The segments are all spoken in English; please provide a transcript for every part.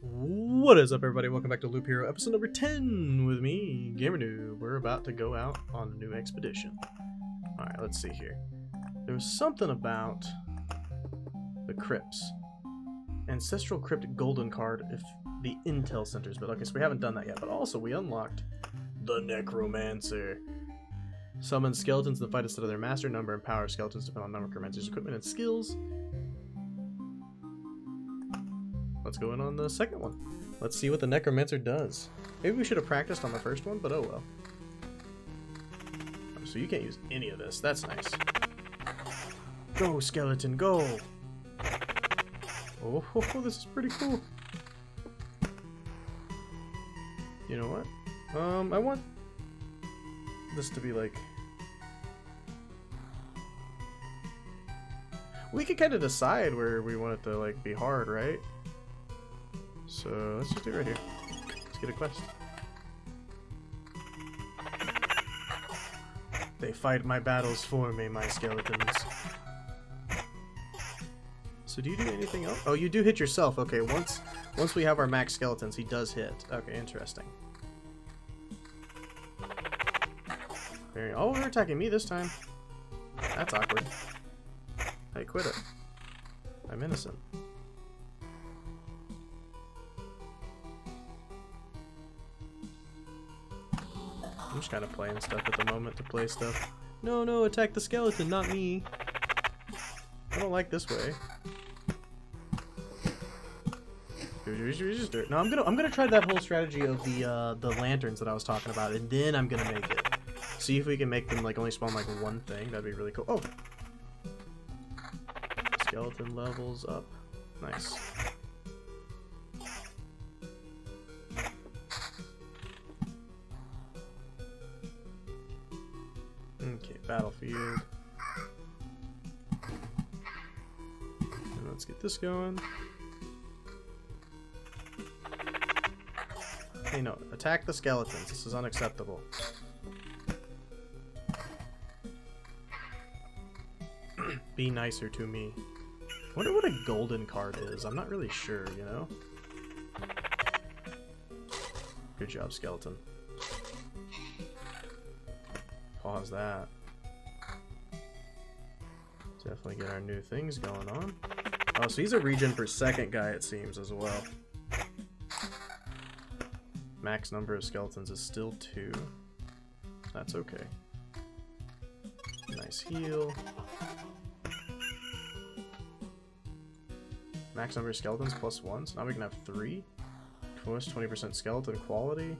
What is up, everybody? Welcome back to Loop Hero, episode number 10 with me, Gamer. We're about to go out on a new expedition. Alright, let's see here. There was something about the crypts. Ancestral Crypt Golden Card if the Intel Centers, but okay, so we haven't done that yet. But also, we unlocked the Necromancer. Summon skeletons to fight instead of their master number and power. Skeletons depend on Necromancer's equipment and skills. Let's go in on the second one. Let's see what the Necromancer does. Maybe we should have practiced on the first one, but oh well. Oh, so you can't use any of this. That's nice. Go, skeleton, go! Oh, ho, ho, this is pretty cool. You know what? Um, I want this to be like... We could kind of decide where we want it to like be hard, right? So let's just do it right here. Let's get a quest. They fight my battles for me, my skeletons. So do you do anything else? Oh, you do hit yourself. Okay, once once we have our max skeletons, he does hit. Okay, interesting. Very, oh, they're attacking me this time. That's awkward. Hey, quit it. I'm innocent. I'm just kind of playing stuff at the moment to play stuff. No, no, attack the skeleton, not me. I don't like this way. No, I'm gonna I'm gonna try that whole strategy of the uh, the lanterns that I was talking about, and then I'm gonna make it. See if we can make them like only spawn like one thing. That'd be really cool. Oh, skeleton levels up. Nice. Battlefield. And let's get this going. Hey, no. Attack the skeletons. This is unacceptable. Be nicer to me. wonder what a golden card is. I'm not really sure, you know? Good job, skeleton. Pause that. Definitely get our new things going on. Oh, so he's a regen per second guy, it seems, as well. Max number of skeletons is still two. That's okay. Nice heal. Max number of skeletons plus one, so now we can have three. Plus 20% skeleton quality.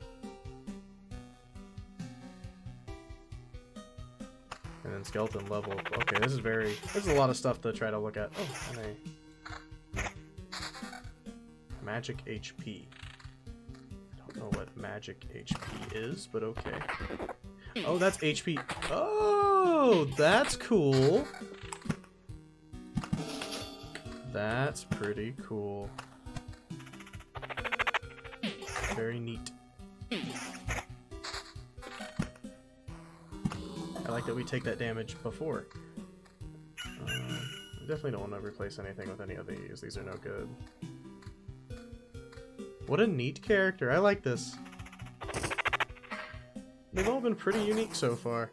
And skeleton level. Okay, this is very... This is a lot of stuff to try to look at. Oh, a... Magic HP I don't know what magic HP is, but okay. Oh, that's HP. Oh, that's cool. That's pretty cool. Very neat. Like that we take that damage before. Uh, definitely don't want to replace anything with any of these. These are no good. What a neat character. I like this. They've all been pretty unique so far.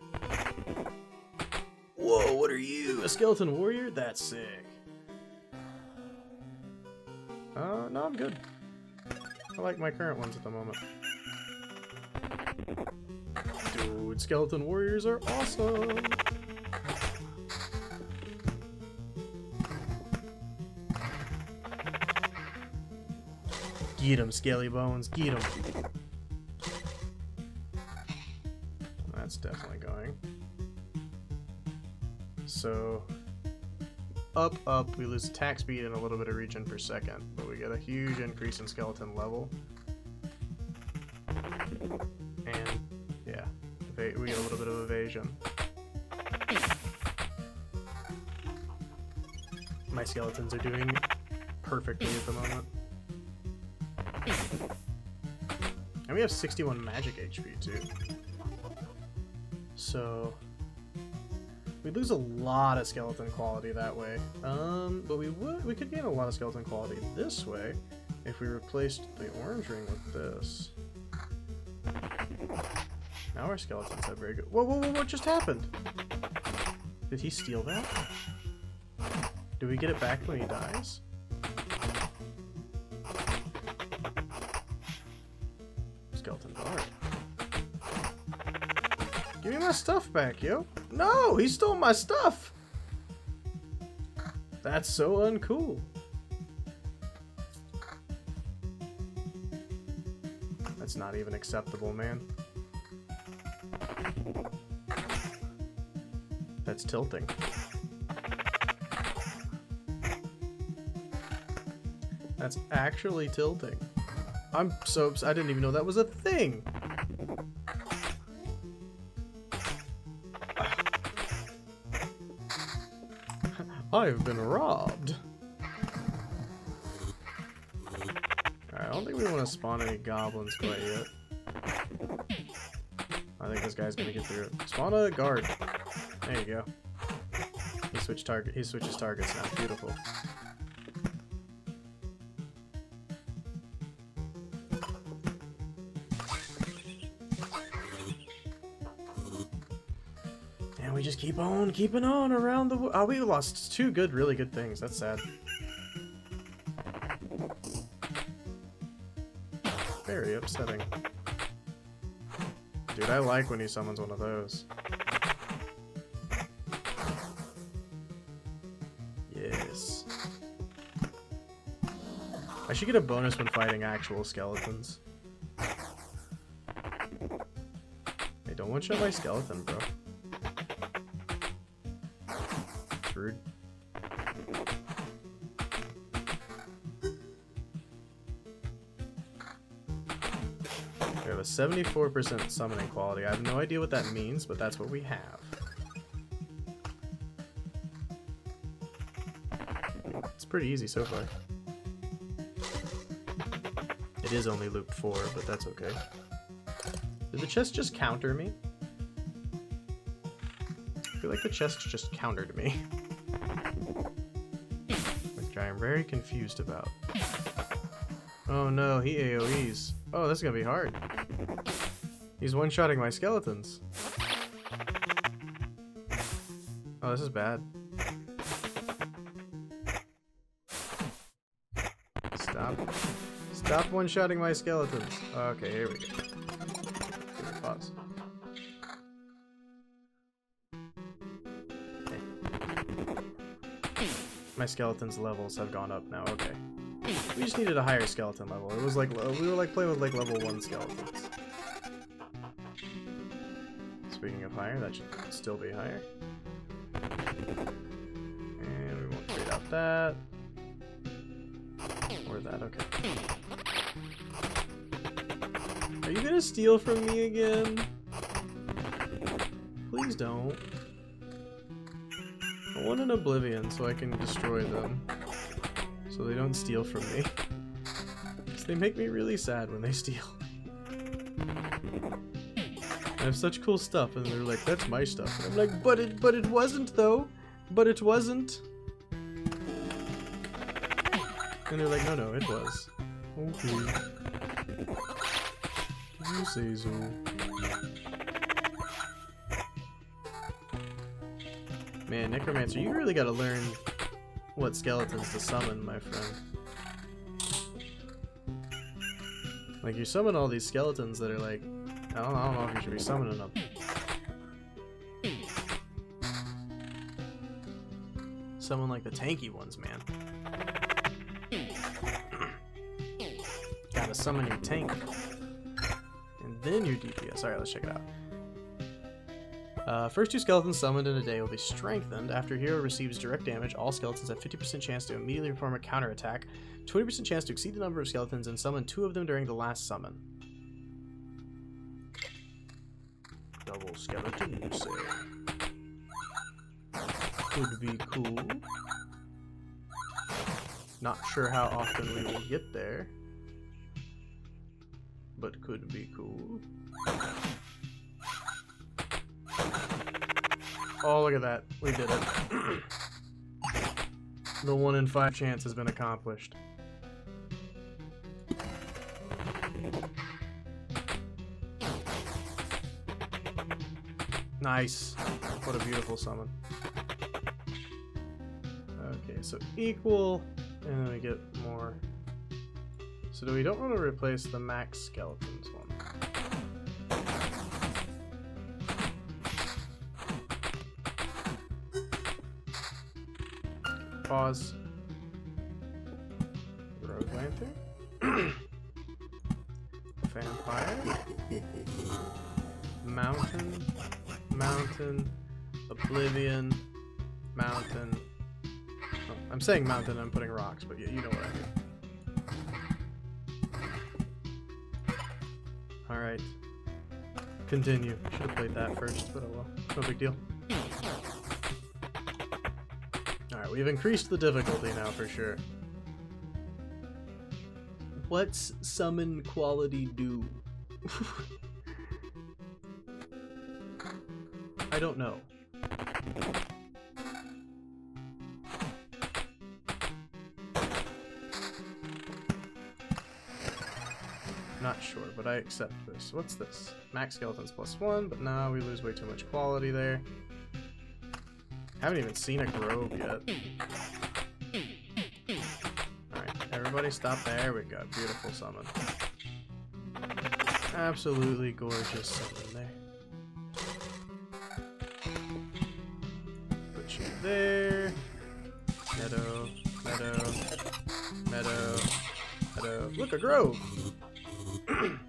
Whoa, what are you? A skeleton warrior? That's sick. Uh, no, I'm good. I like my current ones at the moment. Dude, skeleton warriors are awesome! Get him, Scaly Bones. Get him. That's definitely going. So, up, up, we lose attack speed and a little bit of regen per second, but we get a huge increase in skeleton level. We get a little bit of evasion. My skeletons are doing perfectly at the moment. And we have 61 magic HP too. So We lose a lot of skeleton quality that way. Um, but we would we could gain a lot of skeleton quality this way if we replaced the orange ring with this. Now our skeletons have very good. Whoa, whoa, whoa! What just happened? Did he steal that? Do we get it back when he dies? Skeleton guard. Give me my stuff back, yo. No, he stole my stuff. That's so uncool. That's not even acceptable, man. That's tilting. That's actually tilting. I'm so I didn't even know that was a thing. I've been robbed. Alright, I don't think we want to spawn any goblins quite yet. This guy's gonna get through it. Spawn a guard. There you go. He switched target. He switches targets now. Beautiful. And we just keep on keeping on around the. Oh, we lost two good, really good things. That's sad. Very upsetting. Dude, I like when he summons one of those. Yes. I should get a bonus when fighting actual skeletons. Hey, don't one-shot my skeleton, bro. It's rude. 74% summoning quality. I have no idea what that means, but that's what we have. It's pretty easy so far. It is only loop 4, but that's okay. Did the chest just counter me? I feel like the chest just countered me. Which I am very confused about. Oh no, he AoEs. Oh, this is gonna be hard. He's one-shotting my skeletons. Oh, this is bad. Stop. Stop one-shotting my skeletons. Okay, here we go. Pause. My skeleton's levels have gone up now, okay. We just needed a higher skeleton level. It was like, we were like playing with like level 1 skeletons. Speaking of higher, that should still be higher. And we won't trade out that. Or that, okay. Are you gonna steal from me again? Please don't. I want an oblivion so I can destroy them. So they don't steal from me. they make me really sad when they steal. I have such cool stuff and they're like, that's my stuff. And I'm like, but it but it wasn't though. But it wasn't. And they're like, no no, it was. Okay. You say so. Man, Necromancer, you really gotta learn what skeletons to summon, my friend. Like, you summon all these skeletons that are like, I don't, I don't know if you should be summoning them. Summon like the tanky ones, man. Gotta summon your tank. And then your DPS. Alright, let's check it out. Uh, first two skeletons summoned in a day will be strengthened. After hero receives direct damage, all skeletons have 50% chance to immediately perform a counterattack, 20% chance to exceed the number of skeletons, and summon two of them during the last summon. Double skeleton, say? Could be cool. Not sure how often we will get there. But could be cool. Oh, look at that. We did it. the one in five chance has been accomplished. Nice. What a beautiful summon. Okay, so equal, and then we get more. So do we don't want to replace the max skeletons one? Pause. Road Lantern. Vampire. Mountain. Mountain. Oblivion. Mountain. Oh, I'm saying mountain, I'm putting rocks, but you, you know what I mean. Alright. Continue. Should have played that first, but oh well. No big deal. We've increased the difficulty now for sure. What's summon quality do? I don't know. Not sure, but I accept this. What's this? Max skeletons plus one, but now we lose way too much quality there. Haven't even seen a grove yet. Alright, everybody stop there. We got beautiful summon. Absolutely gorgeous summon there. Put you there. Meadow, meadow, meadow, meadow. Look, a grove!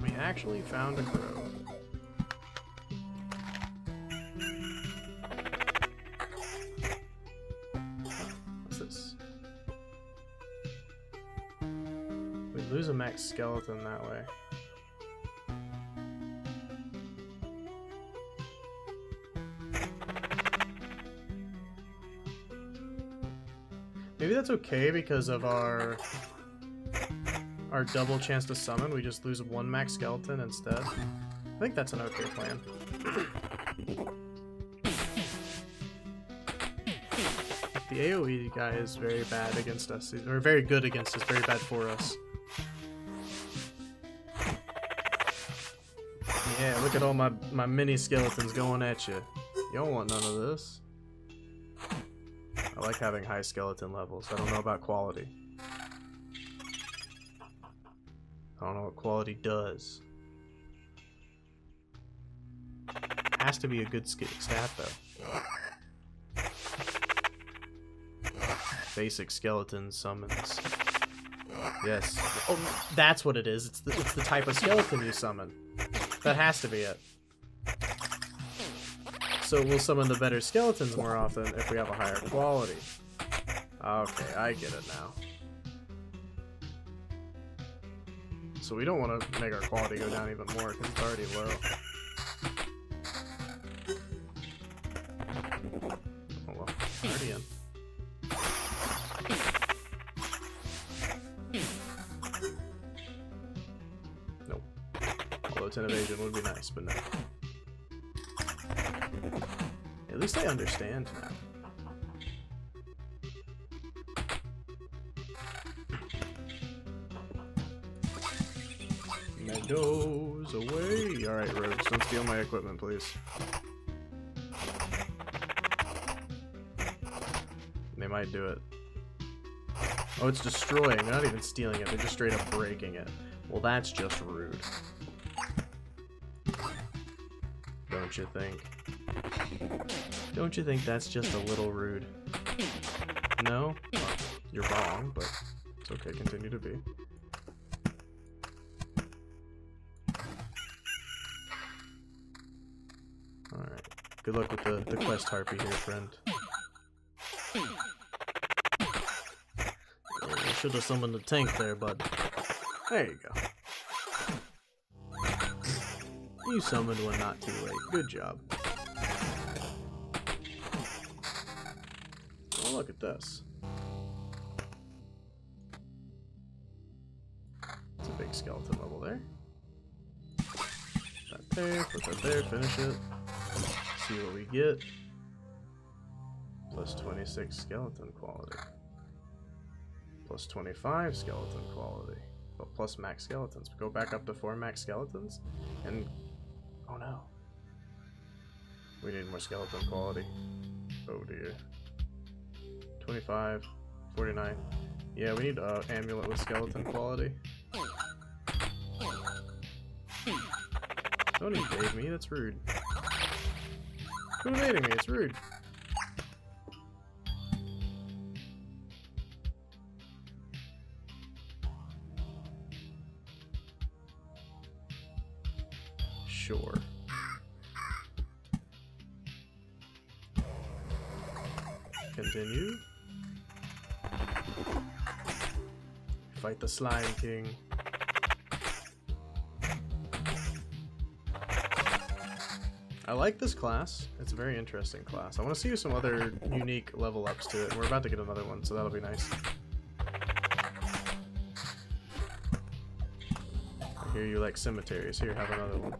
we actually found a grove. Skeleton that way. Maybe that's okay because of our our double chance to summon. We just lose one max skeleton instead. I think that's an okay plan. The AoE guy is very bad against us, or very good against us, very bad for us. Yeah, look at all my, my mini skeletons going at you. You don't want none of this. I like having high skeleton levels. I don't know about quality. I don't know what quality does. Has to be a good stat though. Basic skeleton summons. Yes. Oh, that's what it is. It's the, it's the type of skeleton you summon. That has to be it. So we'll summon the better skeletons more often if we have a higher quality. Okay, I get it now. So we don't want to make our quality go down even more because it's already low. Oh well, already in. Least I understand now. Meadows away! Alright, Rogues, don't steal my equipment, please. They might do it. Oh, it's destroying. They're not even stealing it, they're just straight up breaking it. Well, that's just rude. Don't you think? Don't you think that's just a little rude? No? Well, you're wrong, but it's okay, continue to be. Alright. Good luck with the, the quest harpy here, friend. Should have summoned the tank there, bud. There you go. You summoned one not too late. Good job. Look at this. It's a big skeleton level there. That there, put that there, finish it. see what we get. Plus 26 skeleton quality. Plus 25 skeleton quality. Well, plus max skeletons. We Go back up to 4 max skeletons. And... Oh no. We need more skeleton quality. Oh dear. 25, 49. Yeah, we need uh, amulet with skeleton quality. Don't invade me, that's rude. Quit invading me, it's rude. Fight the Slime King. I like this class. It's a very interesting class. I want to see some other unique level ups to it. We're about to get another one, so that'll be nice. I hear you like cemeteries. Here, have another one.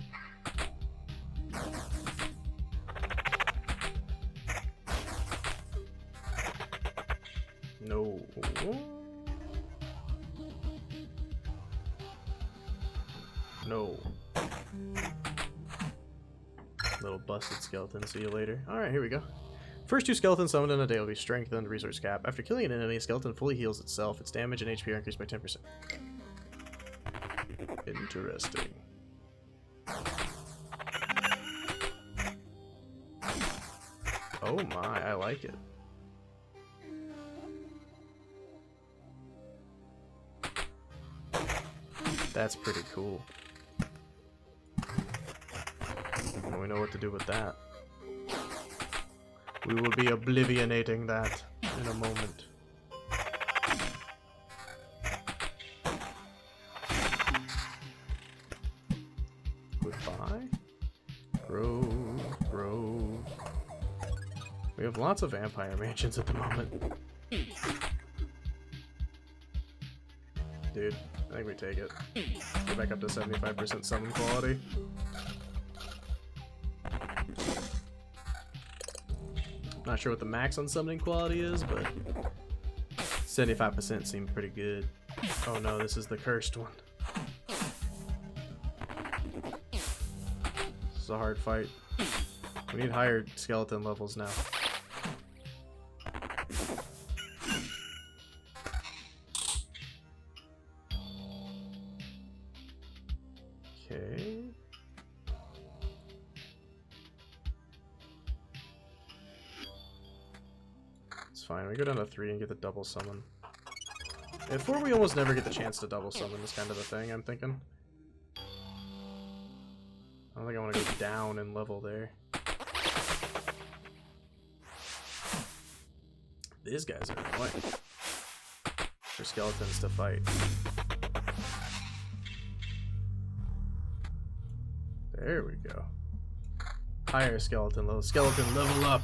Skeleton. See you later. Alright, here we go. First two skeletons summoned in a day will be strengthened resource cap. After killing an enemy, skeleton fully heals itself. Its damage and HP are increased by 10%. Interesting. Oh my, I like it. That's pretty cool. We know what to do with that. We will be oblivionating that in a moment. Goodbye. Grove, grove. We have lots of vampire mansions at the moment. Dude, I think we take it. Get back up to 75% summon quality. Not sure what the max on summoning quality is, but 75% seemed pretty good. Oh no, this is the cursed one. This is a hard fight. We need higher skeleton levels now. Okay. Fine. We go down to three and get the double summon. At four, we almost never get the chance to double summon. This kind of a thing. I'm thinking. I don't think I want to go down in level there. These guys are annoying. For skeletons to fight. There we go. Higher skeleton level. Skeleton level up.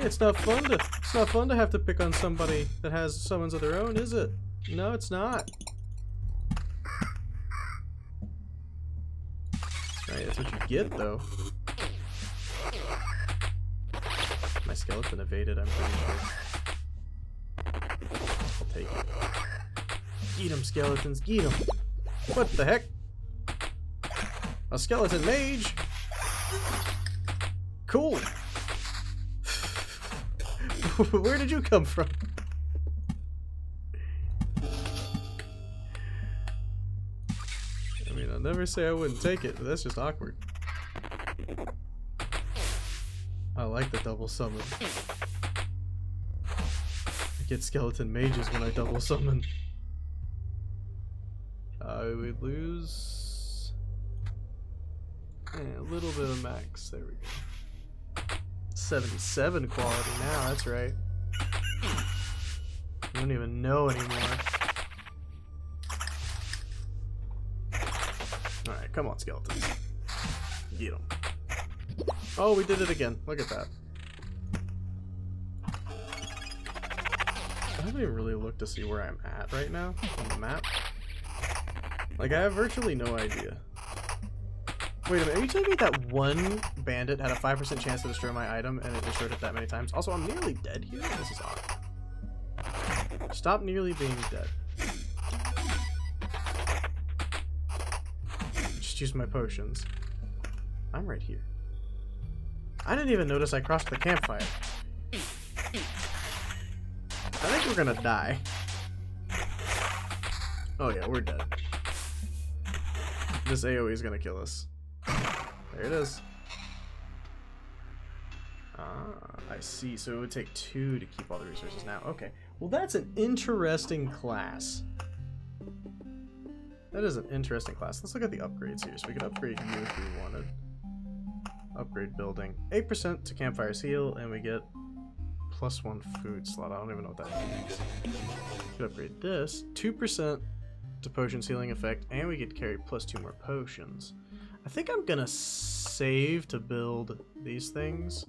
It's not fun to it's not fun to have to pick on somebody that has summons of their own, is it? No, it's not. Right, that's what you get though. My skeleton evaded, I'm pretty sure. I'll take it. Get 'em, skeletons, get 'em! What the heck? A skeleton mage? Cool! Where did you come from? I mean, I'll never say I wouldn't take it, but that's just awkward. I like the double summon. I get skeleton mages when I double summon. I would lose yeah, a little bit of max. There we go. 77 quality now, that's right. I don't even know anymore. Alright, come on, skeletons. Get them. Oh, we did it again. Look at that. I haven't even really looked to see where I'm at right now on the map. Like, I have virtually no idea. Wait a minute, are you telling me that one bandit had a 5% chance to destroy my item and it destroyed it that many times? Also, I'm nearly dead here? This is odd. Stop nearly being dead. Just use my potions. I'm right here. I didn't even notice I crossed the campfire. I think we're gonna die. Oh yeah, we're dead. This AoE is gonna kill us. There it is. Ah, I see. So it would take two to keep all the resources now. Okay. Well, that's an interesting class. That is an interesting class. Let's look at the upgrades here. So we can upgrade you if we wanted. Upgrade building. 8% to campfire's heal, and we get plus one food slot. I don't even know what that means. Could upgrade this. 2% to potions healing effect, and we get carry plus two more potions. I think I'm gonna save to build these things.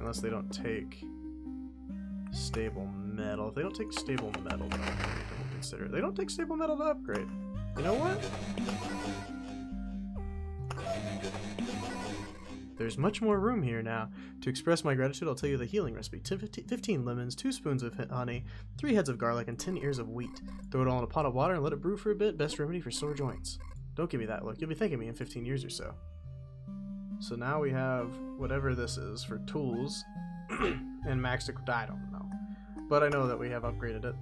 Unless they don't take stable metal. If they don't take stable metal, then consider it. They don't take stable metal to upgrade. You know what? There's much more room here now. To express my gratitude, I'll tell you the healing recipe. 15 lemons, 2 spoons of honey, 3 heads of garlic, and 10 ears of wheat. Throw it all in a pot of water and let it brew for a bit. Best remedy for sore joints. Don't give me that look. You'll be thanking me in 15 years or so. So now we have whatever this is for tools and max to... I don't know. But I know that we have upgraded it.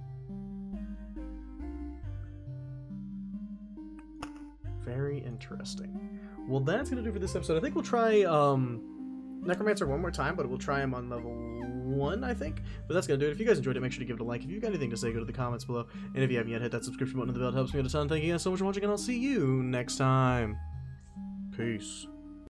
Very interesting. Well, that's going to do for this episode. I think we'll try um, Necromancer one more time, but we'll try him on level 1, I think. But that's going to do it. If you guys enjoyed it, make sure to give it a like. If you've got anything to say, go to the comments below. And if you haven't yet, hit that subscription button and the bell. It helps me out a ton. Thank you guys so much for watching, and I'll see you next time. Peace.